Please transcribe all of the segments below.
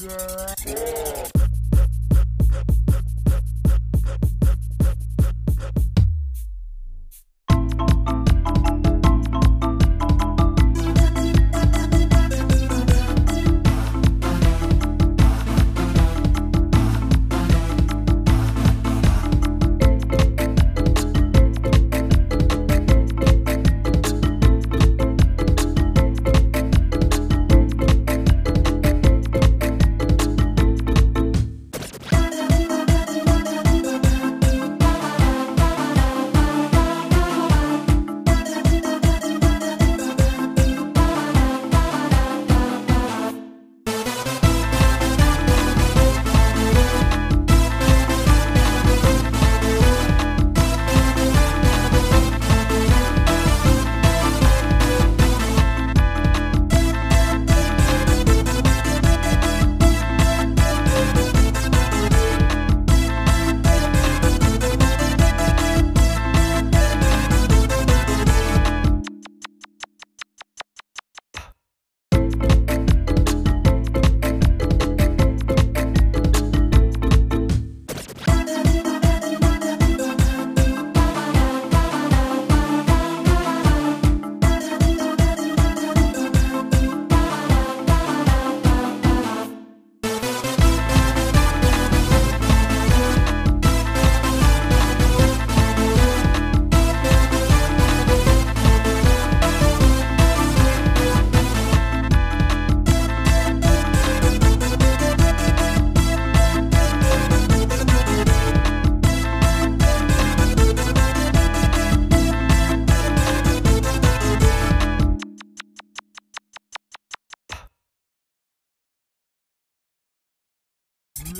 Yeah. Oh.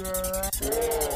girl.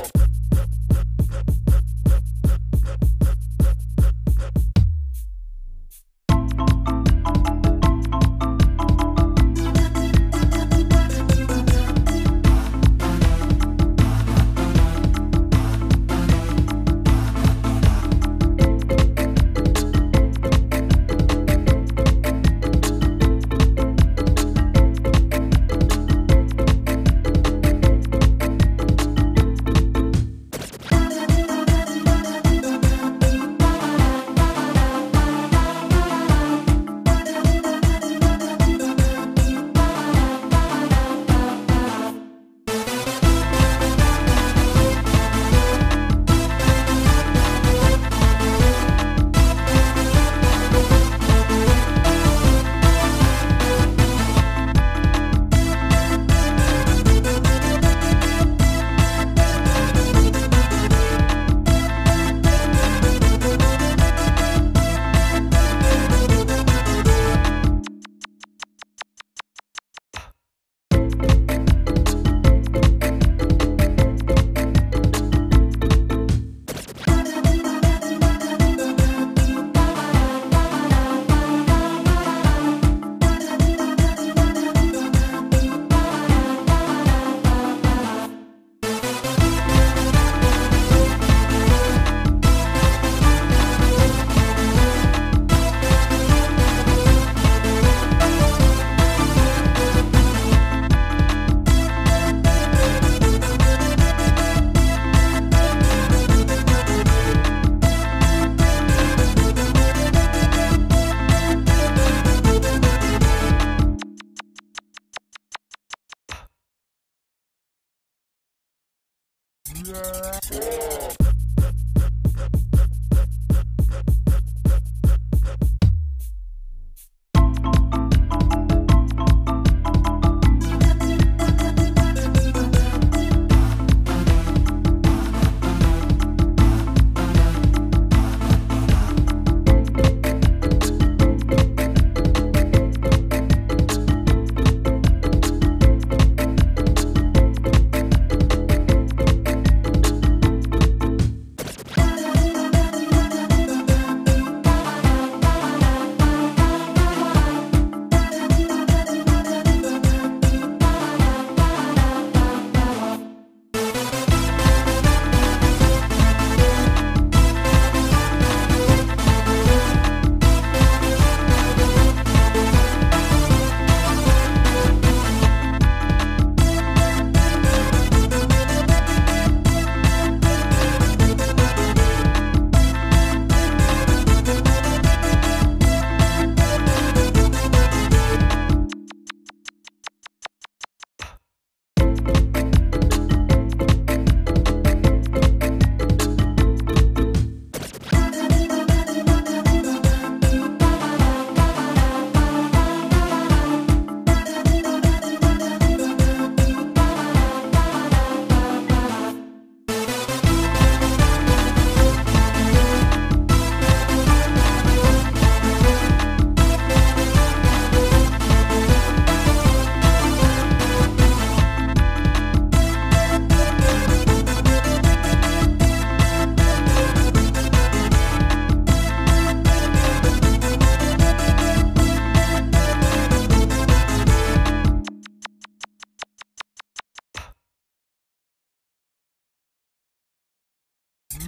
Podcast.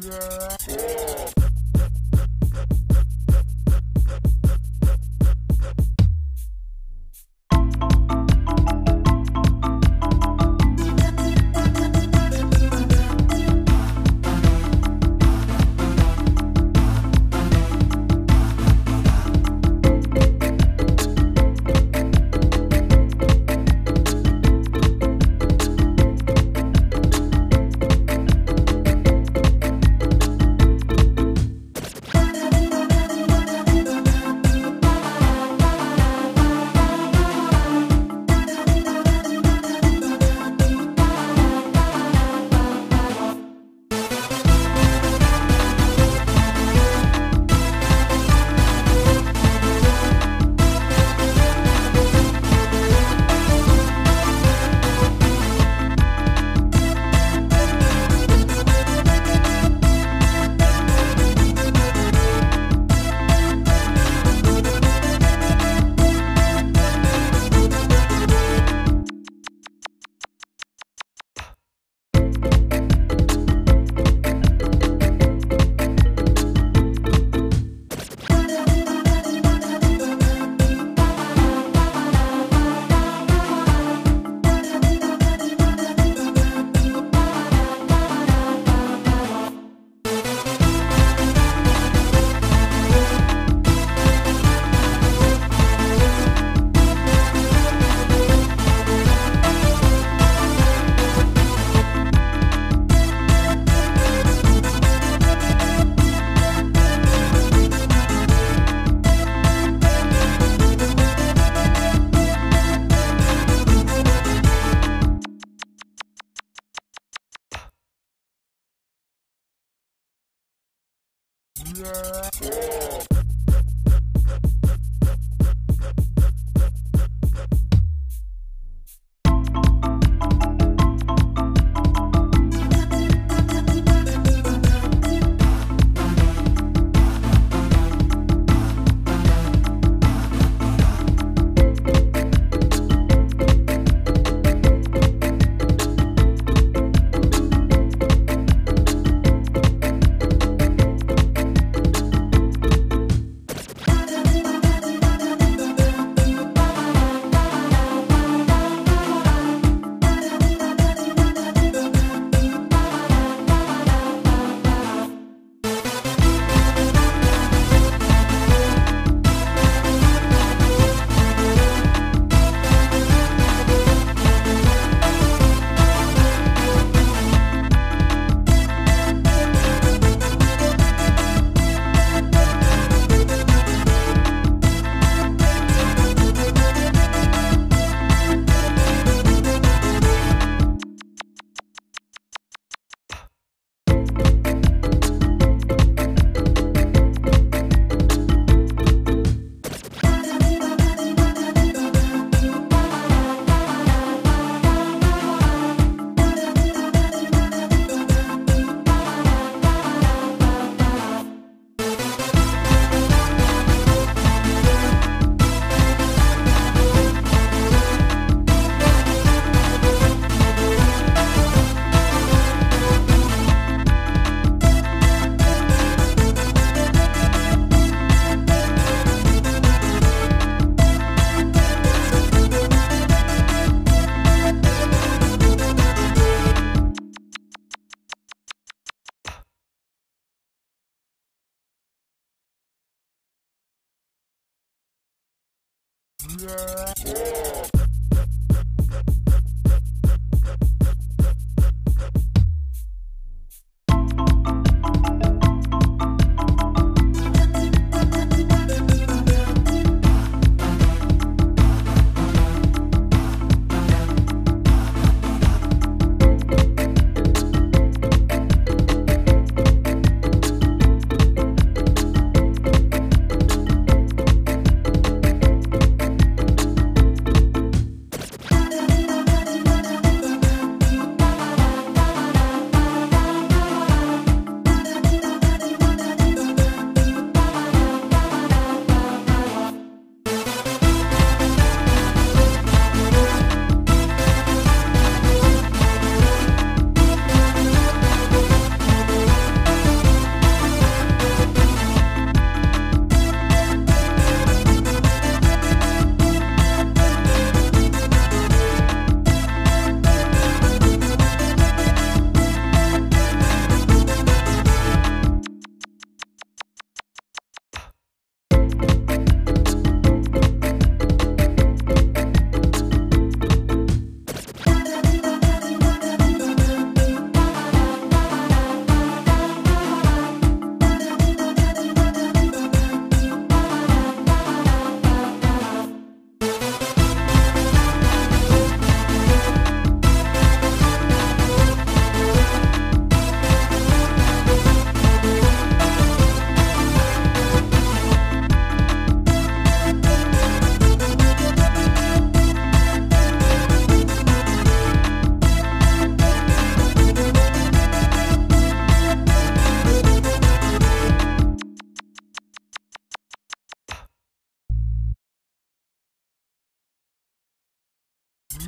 Yeah. Girl. Yeah.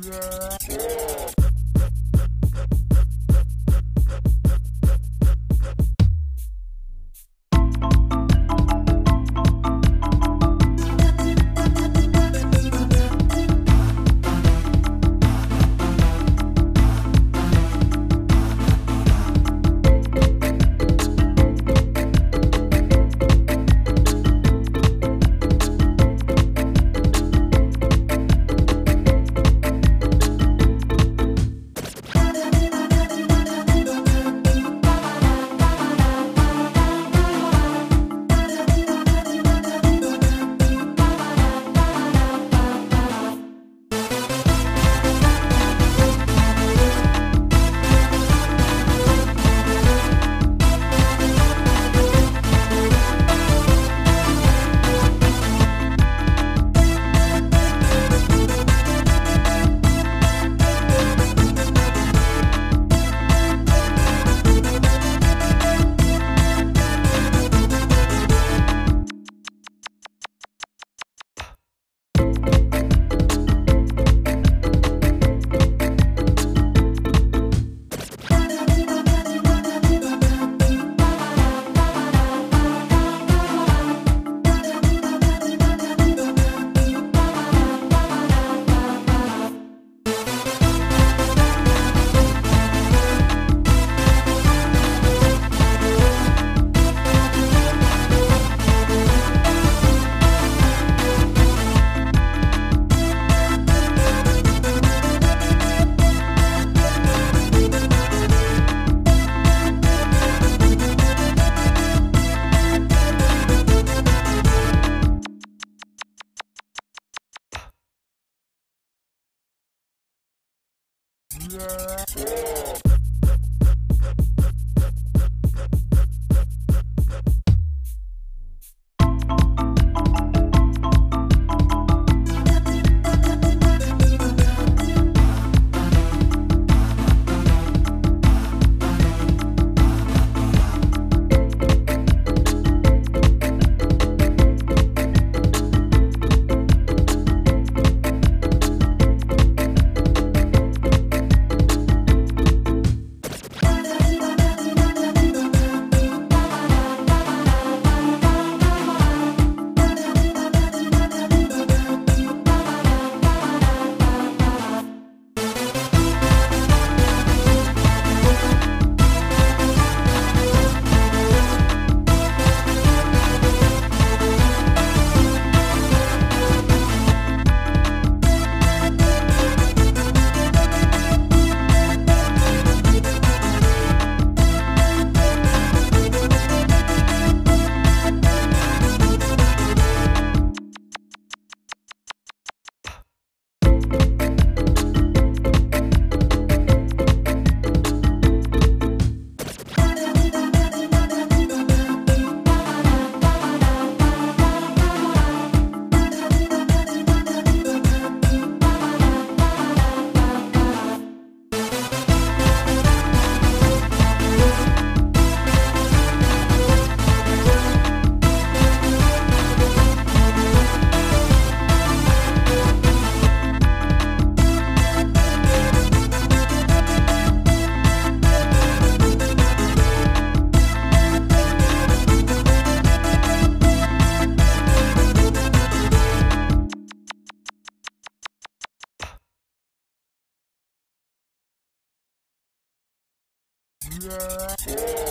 Yeah. Thank you girl.